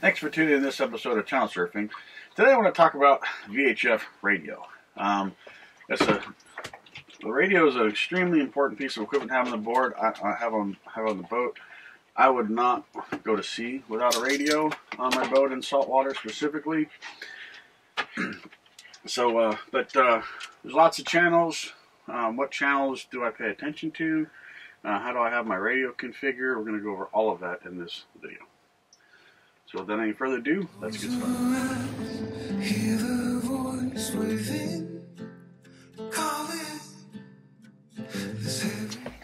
Thanks for tuning in this episode of Channel Surfing. Today I want to talk about VHF radio. Um, it's a the radio is an extremely important piece of equipment to have on the board. I, I have on have on the boat. I would not go to sea without a radio on my boat in saltwater specifically. so, uh, but uh, there's lots of channels. Um, what channels do I pay attention to? Uh, how do I have my radio configured? We're going to go over all of that in this video. So without any further ado, let's get started.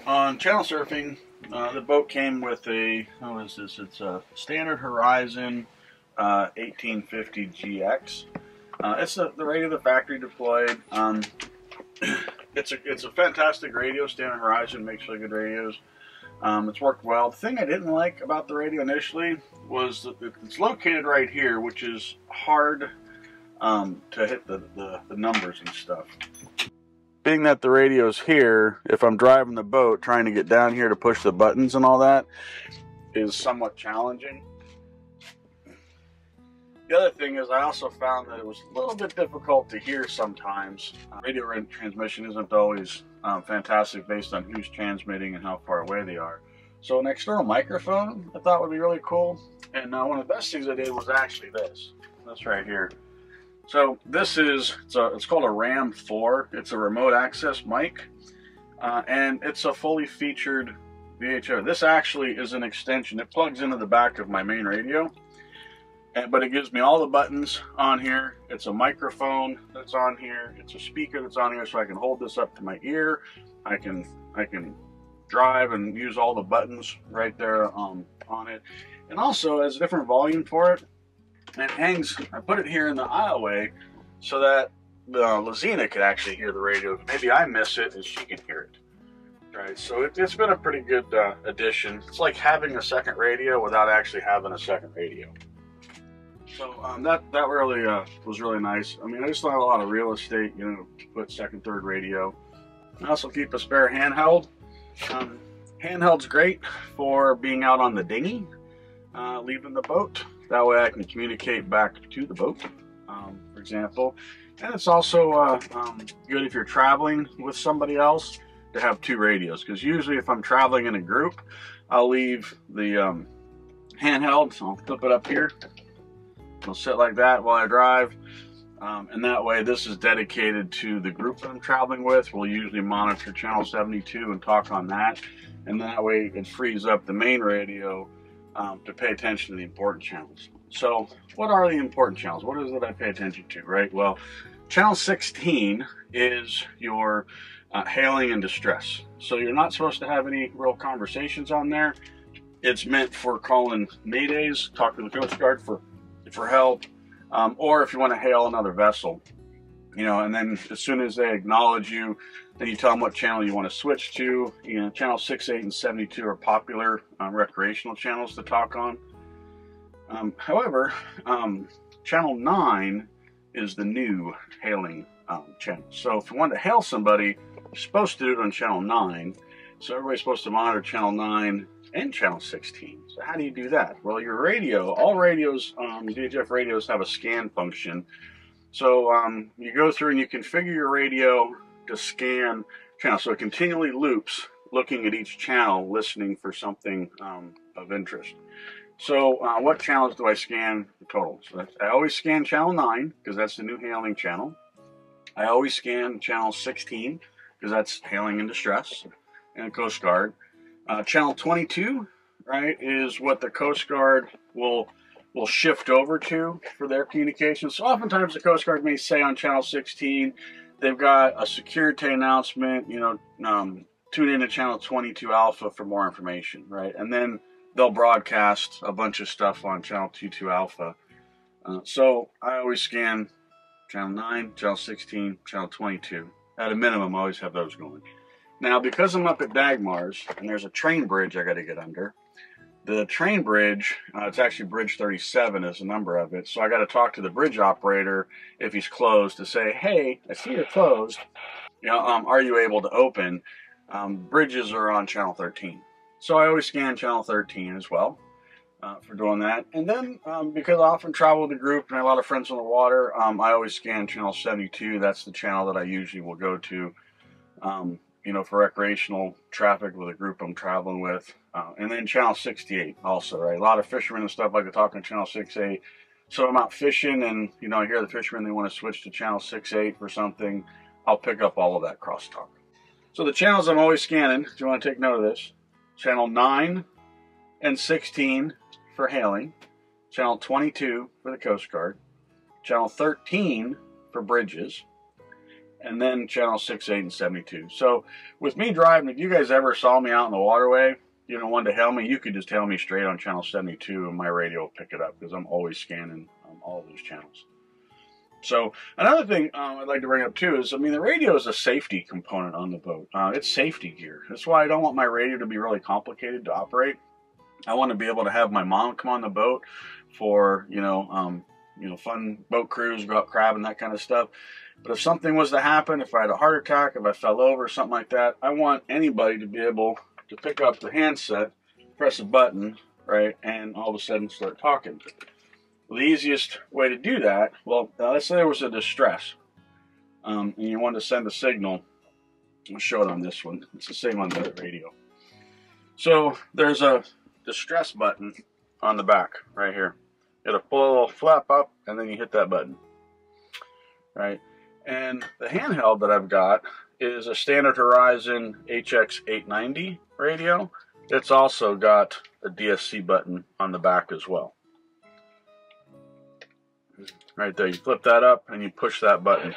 On channel surfing, uh, the boat came with a, how is this? It's a standard Horizon uh, 1850 GX. Uh, it's the, the of the factory deployed. Um, it's a it's a fantastic radio. Standard Horizon makes really good radios. Um, it's worked well. The thing I didn't like about the radio initially was that it's located right here, which is hard um, to hit the, the, the numbers and stuff. Being that the radio's here, if I'm driving the boat, trying to get down here to push the buttons and all that is somewhat challenging. The other thing is I also found that it was a little bit difficult to hear sometimes. Uh, radio transmission isn't always um, fantastic based on who's transmitting and how far away they are. So an external microphone I thought would be really cool. And uh, one of the best things I did was actually this. This right here. So this is, it's, a, it's called a RAM 4. It's a remote access mic. Uh, and it's a fully featured VHF. This actually is an extension. It plugs into the back of my main radio but it gives me all the buttons on here. It's a microphone that's on here. It's a speaker that's on here, so I can hold this up to my ear. I can I can drive and use all the buttons right there um, on it. And also, has a different volume for it. And it hangs. I put it here in the aisleway so that uh, LaZina could actually hear the radio. Maybe I miss it and she can hear it. Right, so it, has been a pretty good uh, addition. It's like having a second radio without actually having a second radio. So um, that that really uh, was really nice. I mean, I just don't have a lot of real estate, you know, to put second, third radio. I also keep a spare handheld. Um, handheld's great for being out on the dinghy, uh, leaving the boat. That way I can communicate back to the boat, um, for example. And it's also uh, um, good if you're traveling with somebody else to have two radios. Because usually if I'm traveling in a group, I'll leave the um, handheld, so I'll flip it up here I'll sit like that while I drive. Um, and that way, this is dedicated to the group that I'm traveling with. We'll usually monitor channel 72 and talk on that. And that way, it frees up the main radio um, to pay attention to the important channels. So, what are the important channels? What is it that I pay attention to, right? Well, channel 16 is your uh, hailing and distress. So, you're not supposed to have any real conversations on there. It's meant for calling maydays, talk to the Coast Guard for for help, um, or if you want to hail another vessel, you know, and then as soon as they acknowledge you, then you tell them what channel you want to switch to. You know, channel 6, 8, and 72 are popular um, recreational channels to talk on. Um, however, um, channel 9 is the new hailing um, channel. So if you want to hail somebody, you're supposed to do it on channel 9. So everybody's supposed to monitor channel 9 and channel 16. So how do you do that? Well, your radio, all radios, um, VHF radios have a scan function. So um, you go through and you configure your radio to scan channels. So it continually loops looking at each channel, listening for something um, of interest. So uh, what channels do I scan the total? So I always scan channel 9 because that's the new hailing channel. I always scan channel 16 because that's hailing in distress and Coast Guard. Uh, channel 22, right, is what the Coast Guard will will shift over to for their communications. So oftentimes the Coast Guard may say on channel 16, they've got a security announcement, you know, um, tune in to channel 22 alpha for more information, right? And then they'll broadcast a bunch of stuff on channel 22 alpha. Uh, so I always scan channel 9, channel 16, channel 22. At a minimum, I always have those going. Now, because I'm up at Dagmars, and there's a train bridge I got to get under, the train bridge, uh, it's actually Bridge 37 is the number of it, so I got to talk to the bridge operator if he's closed to say, hey, I see you're closed. You know, um, are you able to open? Um, bridges are on channel 13. So I always scan channel 13 as well. uh, for doing that. And then um, because I often travel with a group and a lot of friends on the water, um, I always scan channel 72. That's the channel that I usually will go to, um, you know, for recreational traffic with a group I'm traveling with. Uh, and then channel 68 also, right? A lot of fishermen and stuff like to talk on channel 68. So I'm out fishing and, you know, I hear the fishermen, they want to switch to channel 68 for something. I'll pick up all of that crosstalk. So the channels I'm always scanning, if you want to take note of this, channel 9 and 16 for hailing, channel 22 for the Coast Guard, channel 13 for bridges, and then channel 6, 8, and 72. So with me driving, if you guys ever saw me out in the waterway, you know, wanted to hail me, you could just hail me straight on channel 72 and my radio will pick it up because I'm always scanning um, all those channels. So another thing um, I'd like to bring up too is, I mean, the radio is a safety component on the boat. Uh, it's safety gear. That's why I don't want my radio to be really complicated to operate. I want to be able to have my mom come on the boat for, you know, um, you know, fun boat cruise, go out crabbing, that kind of stuff. But if something was to happen, if I had a heart attack, if I fell over, something like that, I want anybody to be able to pick up the handset, press a button, right, and all of a sudden start talking. The easiest way to do that, well, let's say there was a distress, um, and you wanted to send a signal. I'll show it on this one. It's the same on the radio. So there's a distress button on the back right here. It'll pull a little flap up, and then you hit that button, right? And the handheld that I've got is a standard Horizon HX890 radio. It's also got a DSC button on the back as well. Right there, you flip that up and you push that button.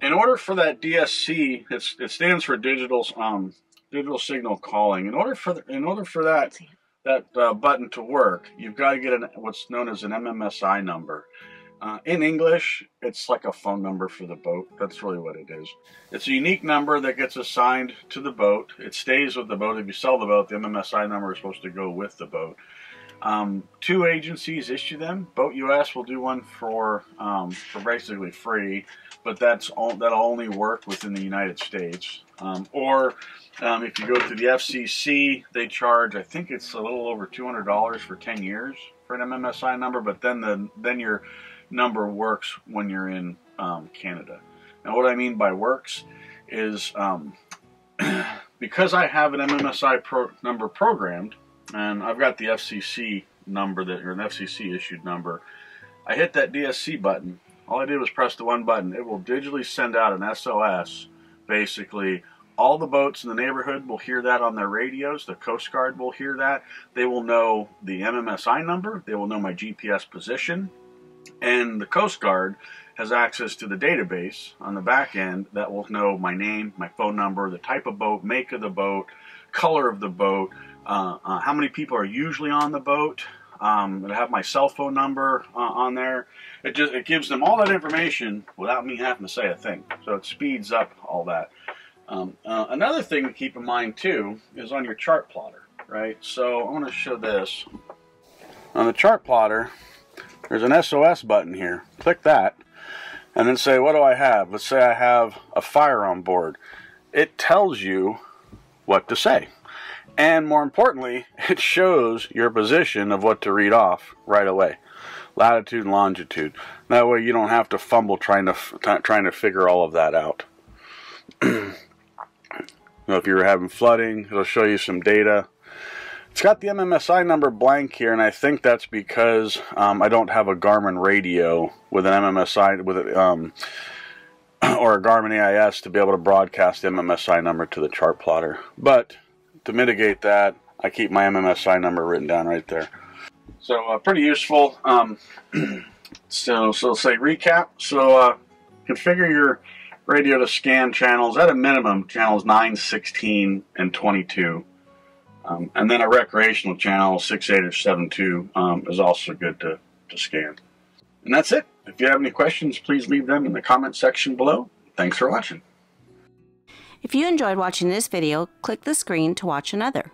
In order for that DSC, it stands for digital um, digital signal calling. In order for the, in order for that that uh, button to work, you've got to get an, what's known as an MMSI number. Uh, in English, it's like a phone number for the boat. That's really what it is. It's a unique number that gets assigned to the boat. It stays with the boat. If you sell the boat, the MMSI number is supposed to go with the boat. Um, two agencies issue them. Boat US will do one for um, for basically free, but that's all, that'll only work within the United States. Um, or um, if you go to the FCC, they charge I think it's a little over two hundred dollars for ten years for an MMSI number, but then the then your number works when you're in um, Canada. Now, what I mean by works is um, because I have an MMSI pro number programmed and I've got the FCC number that or an FCC issued number. I hit that DSC button. All I did was press the one button. It will digitally send out an SOS. Basically, all the boats in the neighborhood will hear that on their radios. The Coast Guard will hear that. They will know the MMSI number. They will know my GPS position. And the Coast Guard has access to the database on the back end that will know my name, my phone number, the type of boat, make of the boat, color of the boat, uh, uh, how many people are usually on the boat. Um, I have my cell phone number uh, on there. It just it gives them all that information without me having to say a thing. So it speeds up all that. Um, uh, another thing to keep in mind too is on your chart plotter, right? So I want to show this. On the chart plotter, there's an SOS button here. Click that, and then say, what do I have? Let's say I have a fire on board. It tells you what to say. And more importantly, it shows your position of what to read off right away. Latitude and longitude. That way you don't have to fumble trying to trying to figure all of that out. if you're having flooding, it'll show you some data. It's got the MMSI number blank here, and I think that's because um, I don't have a Garmin radio with an MMSI with um, or a Garmin AIS to be able to broadcast the MMSI number to the chart plotter. But to mitigate that, I keep my MMSI number written down right there. So uh, pretty useful. Um, so so say recap. So uh, configure your radio to scan channels at a minimum channels 9, 16, and 22. Um, and then a recreational channel 6, 8, or 7, 2 um, is also good to, to scan. And that's it. If you have any questions, please leave them in the comment section below. Thanks for watching. If you enjoyed watching this video, click the screen to watch another.